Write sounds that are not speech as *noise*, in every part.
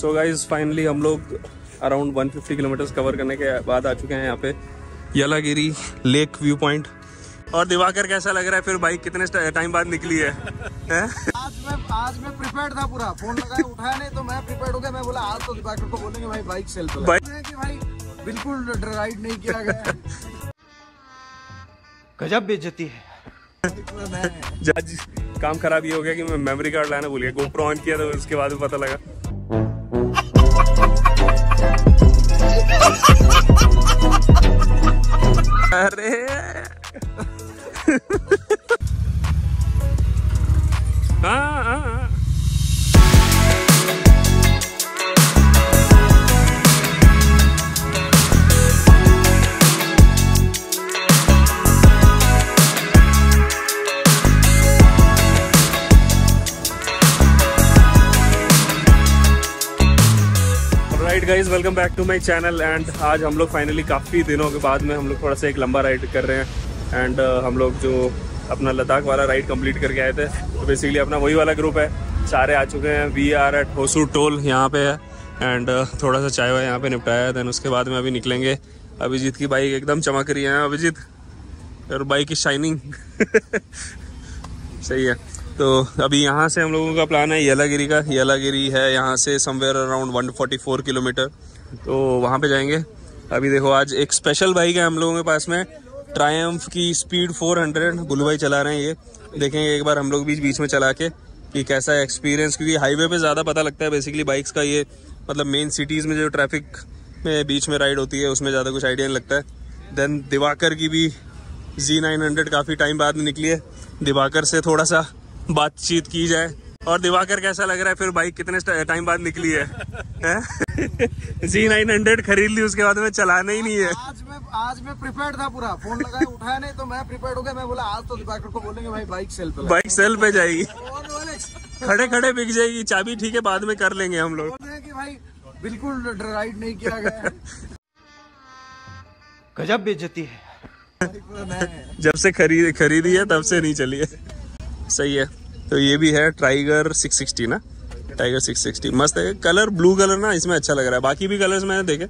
So guys finally हम लोग around 150 kilometre cover करने के बाद आ चुके हैं यहाँ पे येलागिरी लेक व्यू पॉइंट और दिवाकर कैसा लग रहा है? फिर बाइक कितने टाइम बाद निकली है, है? आज मैं आज मैं प्रिपेयर्ड था पूरा। फ़ोन लगाया उठाया नहीं तो मैं प्रिपेयर्ड हो गया। मैं बोला आज तो दिवाकर को बोलेंगे भाई बाइक सेल पे बाइक- है कि भाई बिल्कुल राइड नहीं किया गया *laughs* गजब बेइज्जती है। मैं *laughs* आज काम खराब ये हो गया कि मैं मेमोरी कार्ड लाना भूल गया। गोप्रो ऑन किया तो उसके बाद पता लगा। Right guys welcome back to my channel and आज हम लोग फाइनली काफ़ी दिनों के बाद में हम लोग थोड़ा सा एक लंबा राइड कर रहे हैं एंड uh, हम लोग जो अपना लद्दाख वाला राइड कंप्लीट करके आए थे तो बेसिकली अपना वही वाला ग्रुप है। सारे आ चुके हैं। We are at Hosur toll यहाँ पे है एंड uh, थोड़ा सा चाय वाय यहाँ पे निपटाया। है देन उसके बाद में अभी निकलेंगे। अभिजीत की बाइक एकदम चमक रही है अभिजीत? और बाइक की शाइनिंग सही है। तो अभी यहाँ से हम लोगों का प्लान है, येलागिरी का। येलागिरी है यहाँ से समवेयर अराउंड 144 किलोमीटर। तो वहाँ पे जाएँगे। अभी देखो, आज एक स्पेशल बाइक है हम लोगों के पास में। ट्रायम्फ की स्पीड 400 बुलू भाई चला रहे हैं ये। देखेंगे एक बार हम लोग बीच बीच में चला के कि कैसा है एक्सपीरियंस क्योंकि हाईवे पे ज़्यादा पता लगता है बेसिकली बाइक्स का ये मतलब मेन सिटीज़ में जो ट्रैफ़िक में बीच में राइड होती है, उसमें ज़्यादा कुछ आइडिया नहीं लगता है। देन दिवाकर की भी जी नाइन हंड्रेड काफ़ी टाइम बाद निकली है। दिवाकर से थोड़ा सा बातचीत की जाए। और दिवाकर कैसा लग रहा है? फिर बाइक कितने टाइम बाद निकली है, है? जी नाइन हंड्रेड खरीद ली उसके बाद में चलाना ही नहीं है। आज मैं आज मैं प्रिपेयर्ड था पूरा। फ़ोन लगाया उठाया नहीं तो मैं प्रिपेयर्ड हो गया। मैं बोला आज तो दिवाकर को बोलेंगे भाई बाइक सेल पे बाइक सेल पे जाएगी। खड़े खड़े बिक जाएगी। चाबी ठीक है बाद में कर लेंगे हम लोग। बोल रहे हैं कि भाई बिल्कुल राइड नहीं किया गया *laughs* गजब बेइज्जती है। जब से खरीद खरीदी है तब से नहीं चली है। सही है। तो ये भी है टाइगर 660 ना? टाइगर 660 मस्त है। कलर ब्लू कलर ना इसमें अच्छा लग रहा है। बाकी भी कलर्स मैंने देखे।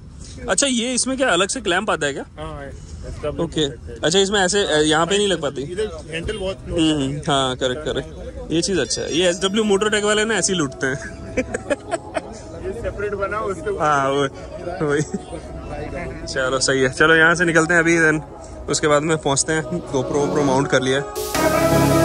अच्छा ये इसमें क्या अलग से क्लैम्प आता है क्या? ओके अच्छा इसमें ऐसे यहाँ पे नहीं लग पाती। हम्म, हाँ। करेक्ट करेक्ट ये चीज़ अच्छा है। ये एस डब्ल्यू मोटरटेक वाले ना ऐसे ही लूटते हैं। सेपरेट बना उसके हाँ वही। चलो सही है। चलो यहाँ से निकलते हैं अभी देन उसके बाद में पहुँचते हैं। गोप्रो वोप्रो माउंट कर लिया है।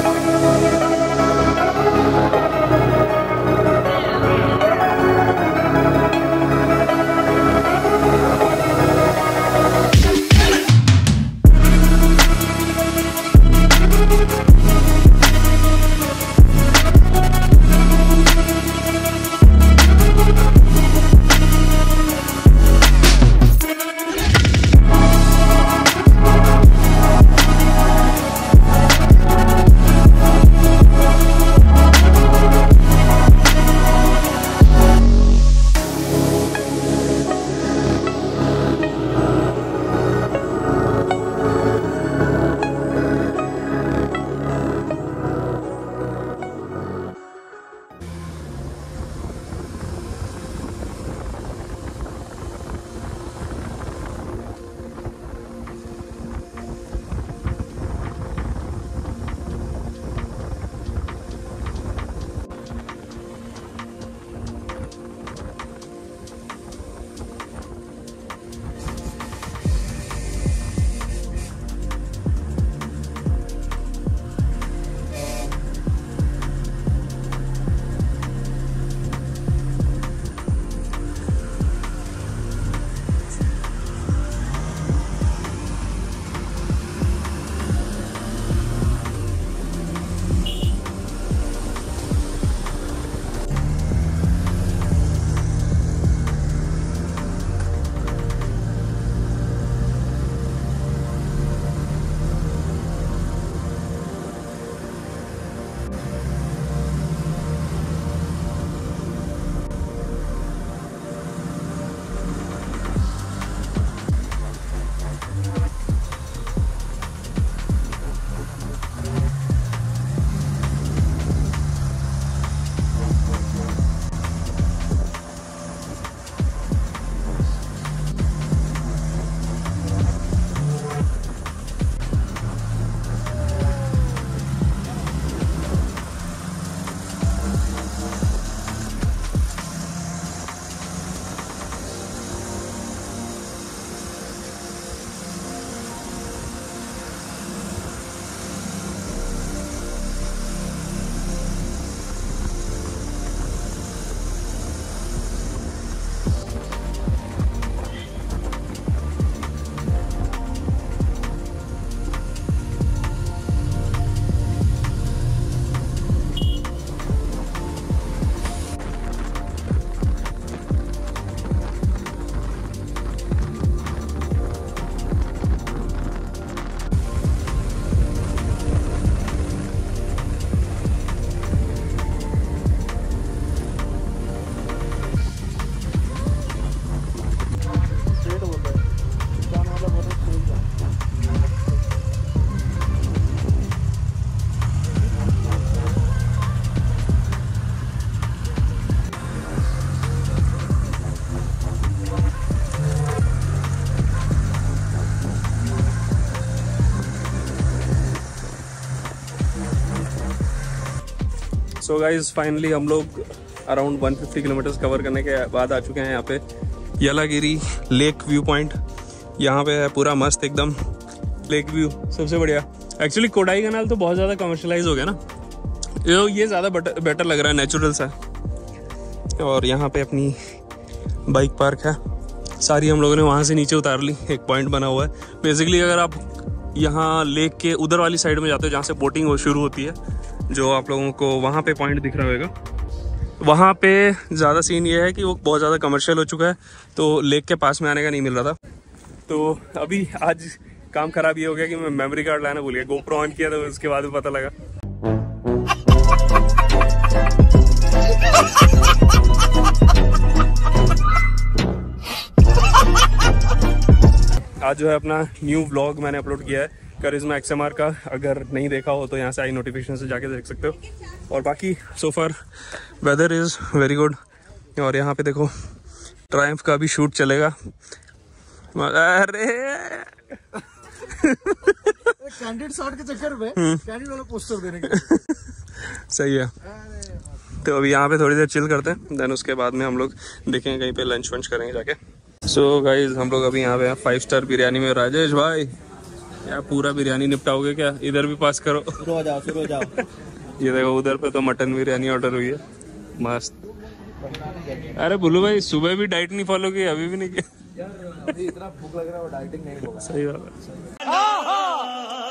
सो गाइज़ फाइनली हम लोग अराउंड 150 किलोमीटर कवर करने के बाद आ चुके हैं यहाँ पे यलागिरी लेक व्यू पॉइंट यहाँ पे है पूरा मस्त एकदम लेक व्यू सबसे बढ़िया। एक्चुअली कोडाई कनाल तो बहुत ज़्यादा कमर्शलाइज हो गया ना। ये ये ज़्यादा बेटर लग रहा है नेचुरल सा। और यहाँ पे अपनी बाइक पार्क है। सारी हम लोगों ने वहाँ से नीचे उतार ली, एक पॉइंट बना हुआ है। बेसिकली अगर आप यहाँ लेक के उधर वाली साइड में जाते हो, जहाँ से बोटिंग शुरू होती है, जो आप लोगों को वहाँ पे पॉइंट दिख रहा होगा। वहाँ पे ज़्यादा सीन ये है कि वो बहुत ज़्यादा कमर्शियल हो चुका है तो लेक के पास में आने का नहीं मिल रहा था। तो अभी आज काम खराब ये हो गया कि मैं मेमोरी कार्ड लाना भूल गया गोप्रो ऑन किया था उसके बाद भी पता लगा। आज जो है अपना न्यू व्लॉग मैंने अपलोड किया है करिश्मा एक्सएमआर का। अगर नहीं देखा हो तो यहाँ से आई नोटिफिकेशन से जाके देख सकते हो। और बाकी so far weather is very good और यहाँ पे देखो ट्रायम्फ का भी शूट चलेगा। अरे! कैंडिड शॉट के चक्कर में कैंडिड वाला पोस्टर देने के *laughs* सही है। तो अभी यहाँ पे थोड़ी देर चिल करते हैं देन उसके बाद में हम लोग देखेंगे कहीं पे लंच वंच करेंगे जाके। सो so, गाइज़ हम लोग अभी यहाँ पे हैं फाइव स्टार बिरयानी में। राजेश भाई क्या पूरा बिरयानी निपटाओगे क्या? इधर भी पास करो। शुरू हो जाओ शुरू हो जाओ। *laughs* ये देखो उधर पे तो मटन बिरयानी ऑर्डर हुई है। मस्त। अरे बोलो भाई सुबह भी डाइट नहीं फॉलो की अभी भी नहीं किया। इतना भूख लग रहा है वो डाइटिंग नहीं होगा। सही बात है।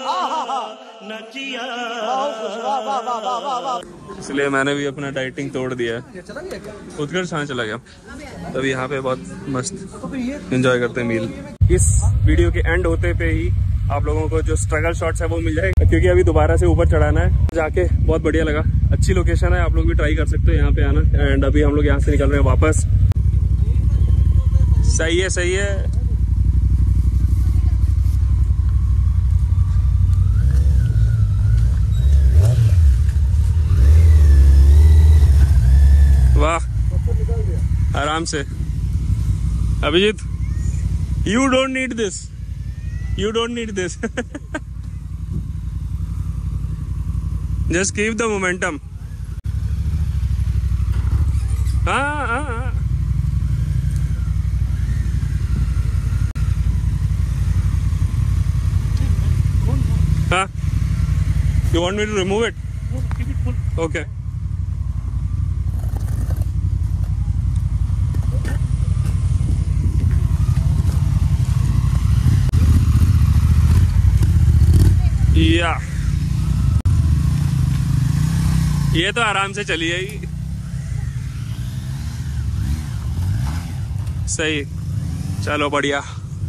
*laughs* इसलिए मैंने भी अपना डाइटिंग तोड़ दिया है। उत्कर्ष हाँ चला गया। तभी यहाँ पे बहुत मस्त तो एंजॉय करते हैं मील इस वीडियो के एंड होते पे ही आप लोगों को जो स्ट्रगल शॉट्स है वो मिल जाएगा। क्योंकि अभी दोबारा से ऊपर चढ़ाना है। जाके बहुत बढ़िया लगा। अच्छी लोकेशन है आप लोग भी ट्राई कर सकते हो यहाँ पे आना। एंड अभी हम लोग यहाँ से निकल रहे हैं वापस। सही है सही है वाह आराम से। Abhijeet you don't need this you don't need this just keep the momentum हाँ हाँ हाँ। हाँ। You want me to remove it? या। ये तो आराम से चली आई। सही। चलो बढ़िया।